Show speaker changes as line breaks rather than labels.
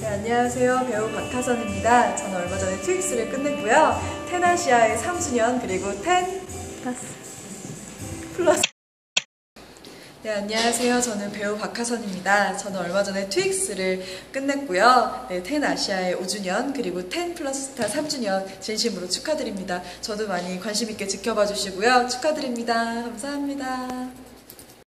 네, 안녕하세요. 배우 박하선입니다. 저는 얼마 전에 투윅스를 끝냈고요. 텐아시아의 3주년 그리고 텐 플러스 플러스 네, 안녕하세요. 저는 배우 박하선입니다. 저는 얼마 전에 투윅스를 끝냈고요. 네, 텐 아시아의 5주년 그리고 텐 플러스 스타 3주년 진심으로 축하드립니다. 저도 많이 관심 있게 지켜봐 주시고요. 축하드립니다. 감사합니다.